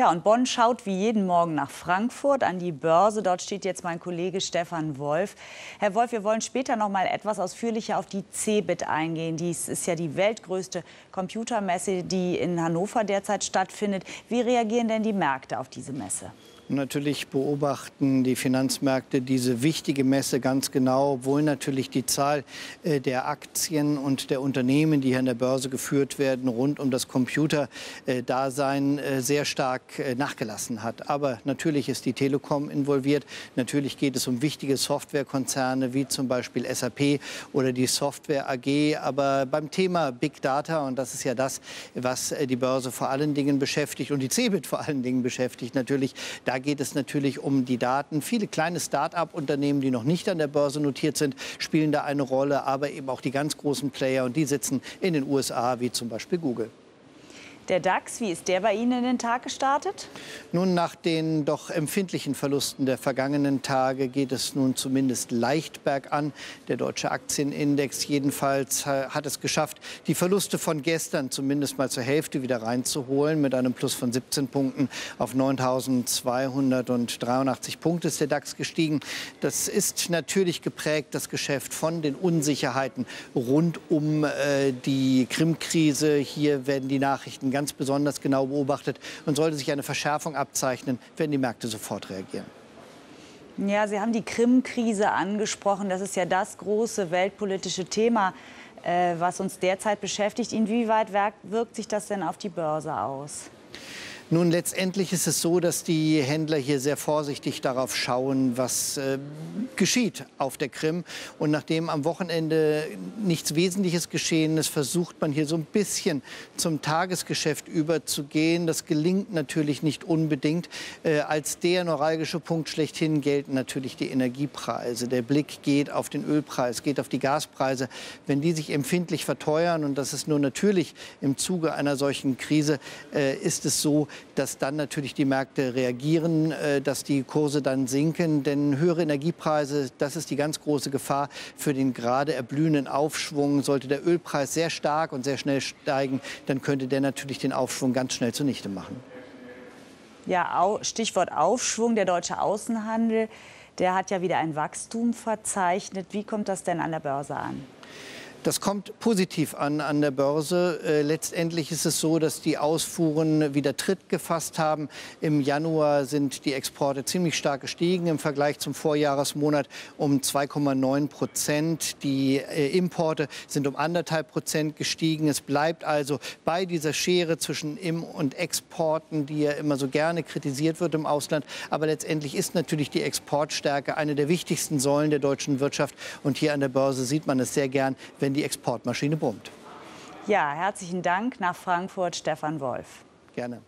Ja, und Bonn schaut wie jeden Morgen nach Frankfurt an die Börse. Dort steht jetzt mein Kollege Stefan Wolf. Herr Wolf, wir wollen später noch mal etwas ausführlicher auf die CeBIT eingehen. Dies ist ja die weltgrößte Computermesse, die in Hannover derzeit stattfindet. Wie reagieren denn die Märkte auf diese Messe? Natürlich beobachten die Finanzmärkte diese wichtige Messe ganz genau, obwohl natürlich die Zahl äh, der Aktien und der Unternehmen, die hier an der Börse geführt werden, rund um das Computerdasein äh, sehr stark äh, nachgelassen hat. Aber natürlich ist die Telekom involviert. Natürlich geht es um wichtige Softwarekonzerne wie zum Beispiel SAP oder die Software AG. Aber beim Thema Big Data, und das ist ja das, was die Börse vor allen Dingen beschäftigt und die CeBIT vor allen Dingen beschäftigt, natürlich, da geht es natürlich um die Daten. Viele kleine Start-up-Unternehmen, die noch nicht an der Börse notiert sind, spielen da eine Rolle, aber eben auch die ganz großen Player und die sitzen in den USA, wie zum Beispiel Google. Der DAX, wie ist der bei Ihnen in den Tag gestartet? Nun, nach den doch empfindlichen Verlusten der vergangenen Tage geht es nun zumindest leicht bergan. Der deutsche Aktienindex jedenfalls hat es geschafft, die Verluste von gestern zumindest mal zur Hälfte wieder reinzuholen. Mit einem Plus von 17 Punkten auf 9.283 Punkte ist der DAX gestiegen. Das ist natürlich geprägt, das Geschäft von den Unsicherheiten rund um äh, die Krim-Krise. Hier werden die Nachrichten ganz ganz besonders genau beobachtet. Und sollte sich eine Verschärfung abzeichnen, werden die Märkte sofort reagieren. Ja, Sie haben die Krim-Krise angesprochen. Das ist ja das große weltpolitische Thema, äh, was uns derzeit beschäftigt. Inwieweit wirkt sich das denn auf die Börse aus? Nun, letztendlich ist es so, dass die Händler hier sehr vorsichtig darauf schauen, was äh, geschieht auf der Krim. Und nachdem am Wochenende nichts Wesentliches geschehen ist, versucht man hier so ein bisschen zum Tagesgeschäft überzugehen. Das gelingt natürlich nicht unbedingt. Äh, als der neuralgische Punkt schlechthin gelten natürlich die Energiepreise. Der Blick geht auf den Ölpreis, geht auf die Gaspreise. Wenn die sich empfindlich verteuern, und das ist nur natürlich im Zuge einer solchen Krise, äh, ist es so, dass dann natürlich die Märkte reagieren, äh, dass die Kurse dann sinken. Denn höhere Energiepreise, das ist die ganz große Gefahr für den gerade erblühenden Aufschwung. Sollte der Ölpreis sehr stark und sehr schnell steigen, dann könnte der natürlich den Aufschwung ganz schnell zunichte machen. Ja, Stichwort Aufschwung. Der deutsche Außenhandel, der hat ja wieder ein Wachstum verzeichnet. Wie kommt das denn an der Börse an? Das kommt positiv an an der Börse. Äh, letztendlich ist es so, dass die Ausfuhren wieder Tritt gefasst haben. Im Januar sind die Exporte ziemlich stark gestiegen im Vergleich zum Vorjahresmonat um 2,9 Prozent. Die äh, Importe sind um anderthalb Prozent gestiegen. Es bleibt also bei dieser Schere zwischen Im- und Exporten, die ja immer so gerne kritisiert wird im Ausland. Aber letztendlich ist natürlich die Exportstärke eine der wichtigsten Säulen der deutschen Wirtschaft. Und hier an der Börse sieht man es sehr gern, wenn wenn die Exportmaschine brummt. Ja, herzlichen Dank nach Frankfurt, Stefan Wolf. Gerne.